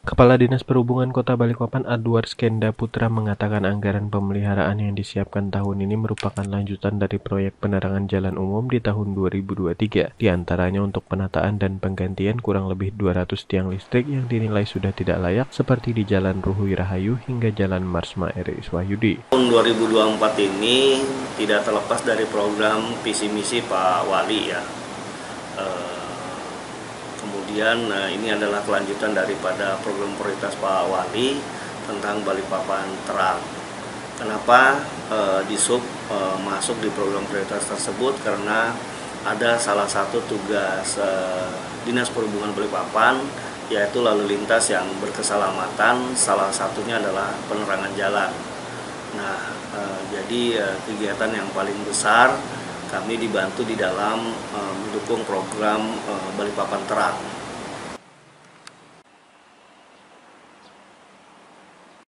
Kepala Dinas Perhubungan Kota Balikpapan Adwar Skenda Putra mengatakan anggaran pemeliharaan yang disiapkan tahun ini merupakan lanjutan dari proyek penerangan jalan umum di tahun 2023. Di antaranya untuk penataan dan penggantian kurang lebih 200 tiang listrik yang dinilai sudah tidak layak seperti di Jalan Ruhui Rahayu hingga Jalan Marsma RI Wahyudi. Tahun 2024 ini tidak terlepas dari program visi misi Pak Wali ya. Eh, Kemudian nah ini adalah kelanjutan daripada program prioritas Pak Wali tentang Balikpapan Terang. Kenapa eh, di sub eh, masuk di program prioritas tersebut? Karena ada salah satu tugas eh, Dinas Perhubungan Balikpapan yaitu lalu lintas yang berkeselamatan. Salah satunya adalah penerangan jalan. Nah, eh, jadi eh, kegiatan yang paling besar kami dibantu di dalam uh, mendukung program uh, Balikpapan Terang